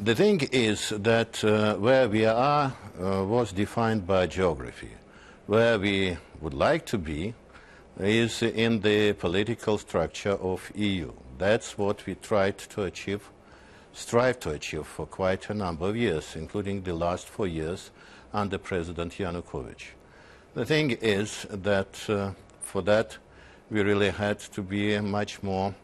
The thing is that uh, where we are uh, was defined by geography. Where we would like to be is in the political structure of EU. That's what we tried to achieve, strive to achieve for quite a number of years, including the last four years under President Yanukovych. The thing is that uh, for that we really had to be much more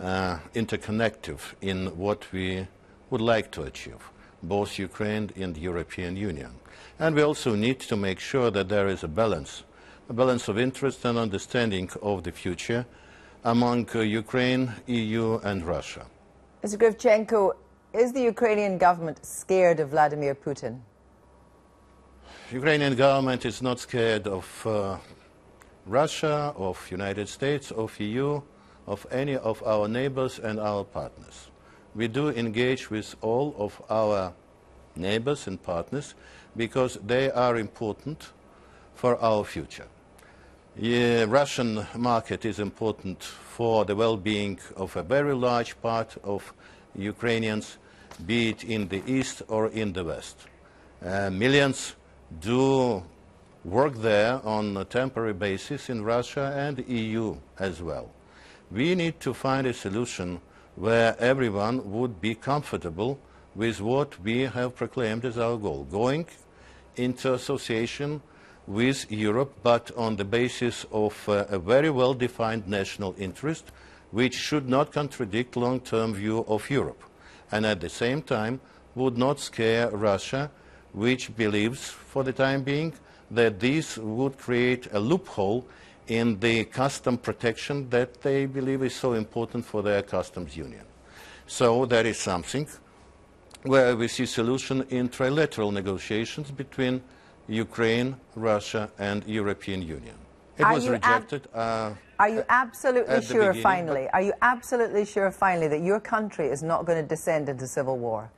uh, interconnective in what we would like to achieve, both Ukraine and the European Union. And we also need to make sure that there is a balance, a balance of interest and understanding of the future among uh, Ukraine, EU and Russia. Mr. Gryshchenko, is the Ukrainian government scared of Vladimir Putin? Ukrainian government is not scared of uh, Russia, of United States, of EU, of any of our neighbors and our partners we do engage with all of our neighbors and partners because they are important for our future. The Russian market is important for the well-being of a very large part of Ukrainians, be it in the east or in the west. Uh, millions do work there on a temporary basis in Russia and EU as well. We need to find a solution where everyone would be comfortable with what we have proclaimed as our goal, going into association with Europe, but on the basis of uh, a very well-defined national interest, which should not contradict long-term view of Europe, and at the same time would not scare Russia, which believes, for the time being, that this would create a loophole in the custom protection that they believe is so important for their customs union. So that is something where we see solution in trilateral negotiations between Ukraine, Russia and European Union. It are was rejected. Uh, are you absolutely sure, finally, are you absolutely sure, finally, that your country is not going to descend into civil war?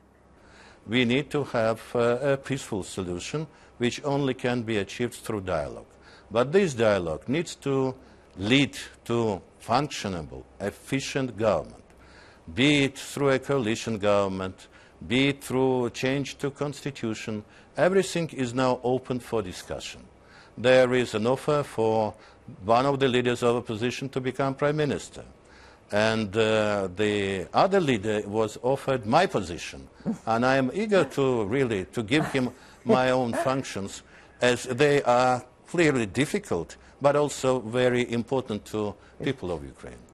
We need to have uh, a peaceful solution, which only can be achieved through dialogue. But this dialogue needs to lead to functionable, efficient government, be it through a coalition government, be it through change to constitution. Everything is now open for discussion. There is an offer for one of the leaders of opposition to become prime minister. And uh, the other leader was offered my position. and I am eager to really to give him my own functions as they are clearly difficult, but also very important to people of Ukraine.